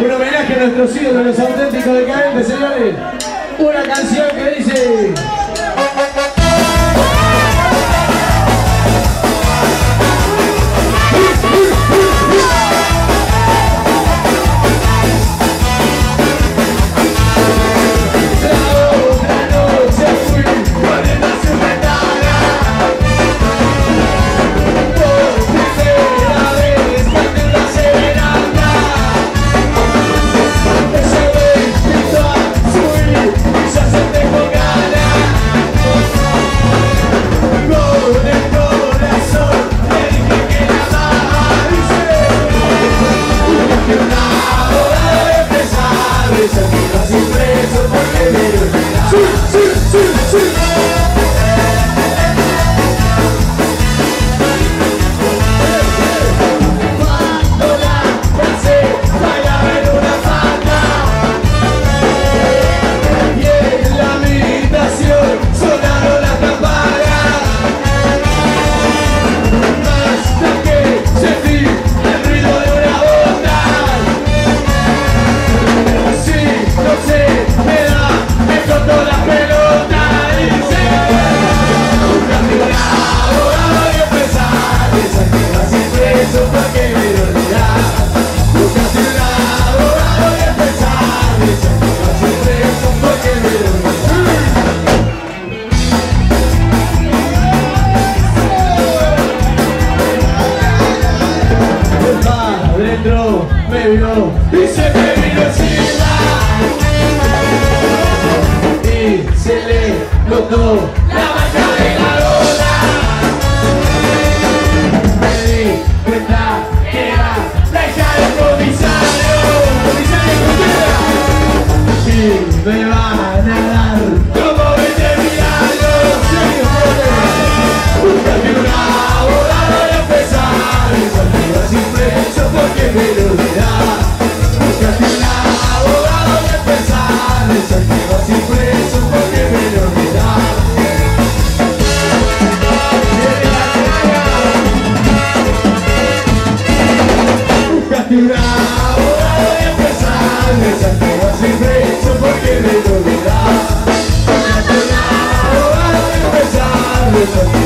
Un homenaje a nuestros ídolos, los auténticos decadentes, señores. Una canción que dice... vio y se me vino encima y se le notó la marca de la lona me di cuenta que era la hija del comisario. Comisario y me van a dar Empezar vida sin preso porque me un abogado y empezar